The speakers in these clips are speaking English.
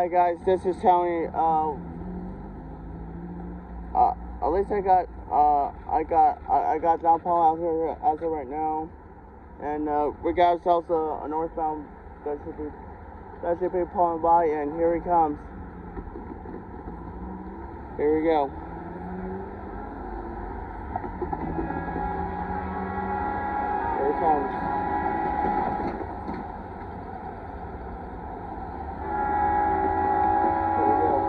Hi guys, this is Tony. Uh, uh, at least I got uh, I got I, I got John Paul out here as of right now, and uh, we got ourselves a, a northbound that should be that should be pulling by, and here he comes. Here we go. Here he comes. Here we go.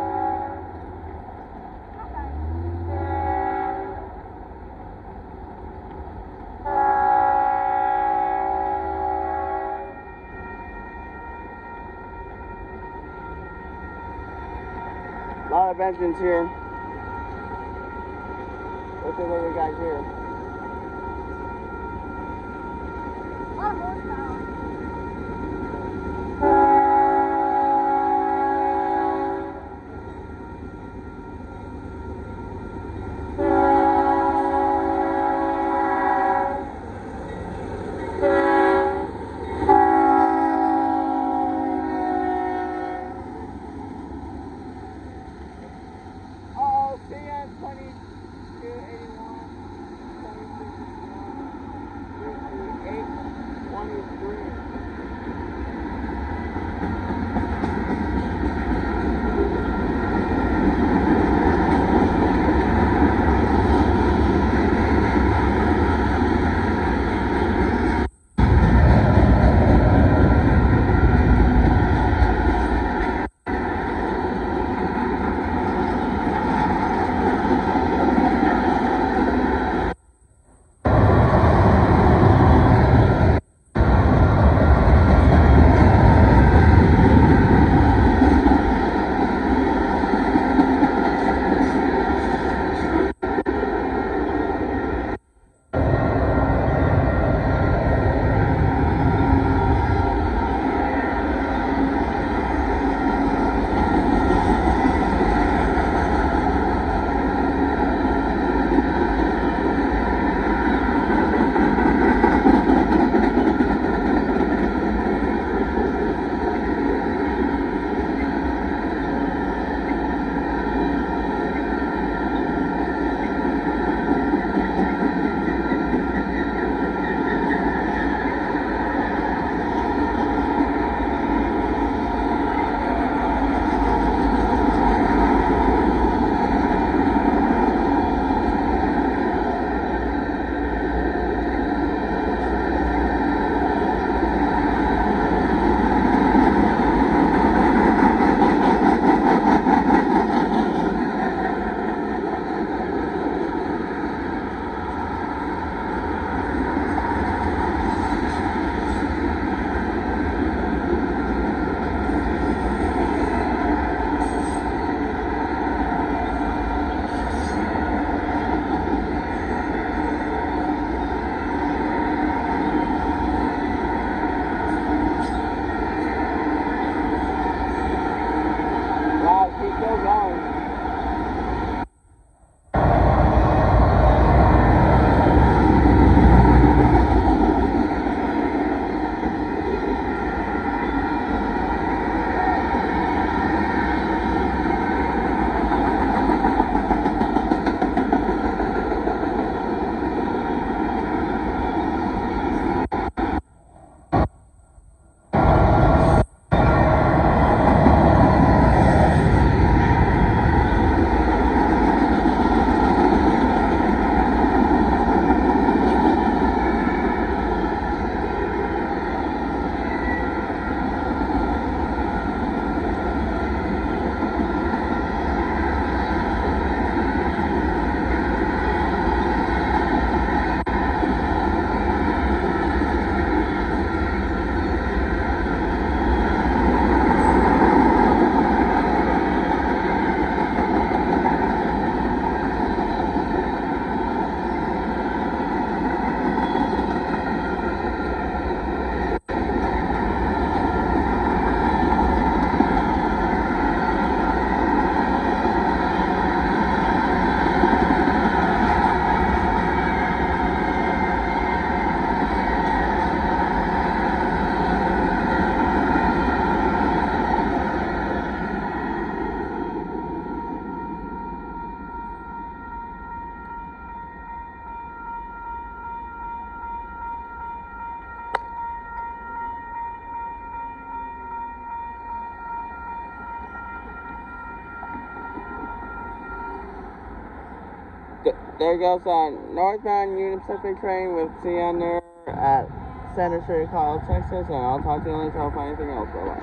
Of engines here. Let's see what we got here. Th- there goes a northbound Union Pacific train with there at Santa Fe College, Texas, and I'll talk to you later if I find anything else. Bye bye.